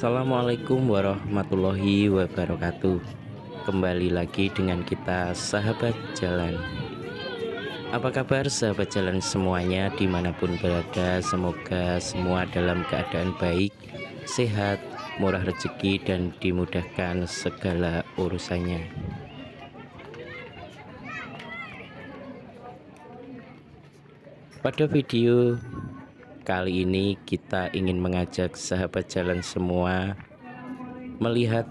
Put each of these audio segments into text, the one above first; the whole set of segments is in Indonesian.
Assalamualaikum warahmatullahi wabarakatuh. Kembali lagi dengan kita sahabat jalan. Apa kabar sahabat jalan semuanya di mana pun berada? Semoga semua dalam keadaan baik Sehat, murah rezeki dan dimudahkan segala urusannya. Pada video Kali ini kita ingin mengajak sahabat jalan semua melihat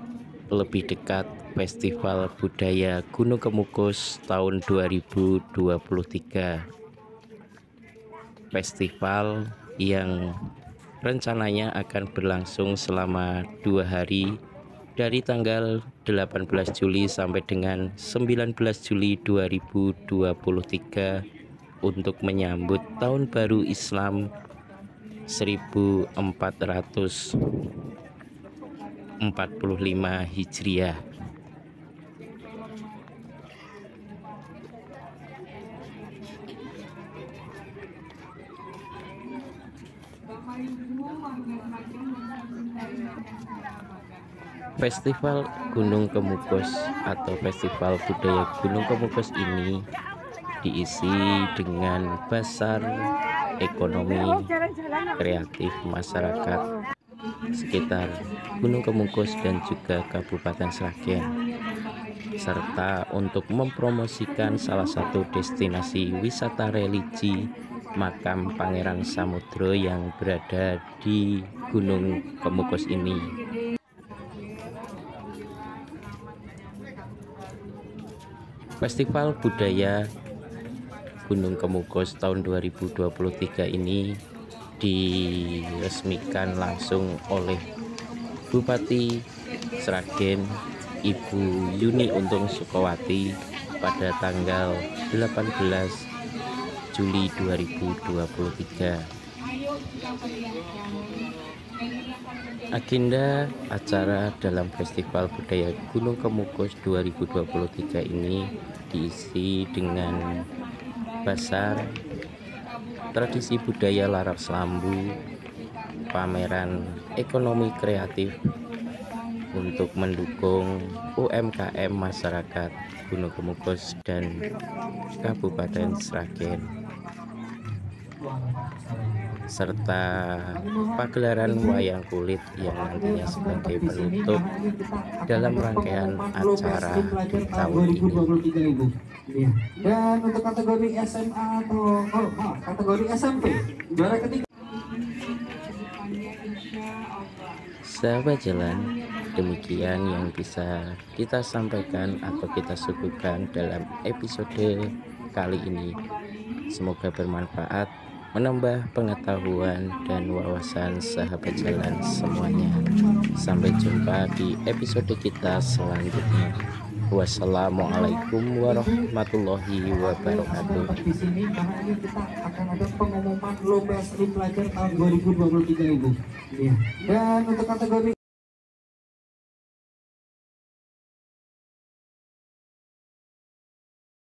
lebih dekat Festival Budaya Gunung Kemukus tahun 2023. Festival yang rencananya akan berlangsung selama dua hari dari tanggal 18 Juli sampai dengan 19 Juli 2023 untuk menyambut tahun baru Islam 1445 Hijriah. Festival Gunung Kemukus atau Festival Budaya Gunung Kemukus ini diisi dengan pasar ekonomi kreatif masyarakat sekitar Gunung Kemungkus dan juga Kabupaten Sragen serta untuk mempromosikan salah satu destinasi wisata religi makam Pangeran Samudro yang berada di Gunung Kemukus ini. Festival Budaya Gunung Kemukus tahun 2023 ini diresmikan langsung oleh Bupati Sragen Ibu Yuni Untung Sukawati pada tanggal 18 Juli 2023 Agenda acara dalam Festival Budaya Gunung Kemukus 2023 ini diisi dengan Pasar Tradisi Budaya Larap Selambu Pameran Ekonomi Kreatif untuk mendukung UMKM masyarakat Gunung Kemukus dan Kabupaten Sragen serta pagelaran wayang kulit yang nantinya sebagai penutup dalam rangkaian acara di tahun ini. Dan untuk kategori SMA atau oh, maaf, kategori SMP juara ketiga. Sahabat jalan, demikian yang bisa kita sampaikan atau kita suguhkan dalam episode kali ini. Semoga bermanfaat menambah pengetahuan dan wawasan sahabat jalan semuanya. Sampai jumpa di episode kita selanjutnya. Wassalamualaikum warahmatullahi wabarakatuh. Di sini karena kita akan ada pengumuman lomba studi pelajar tahun 2023 Ibu. Iya. Dan untuk kategori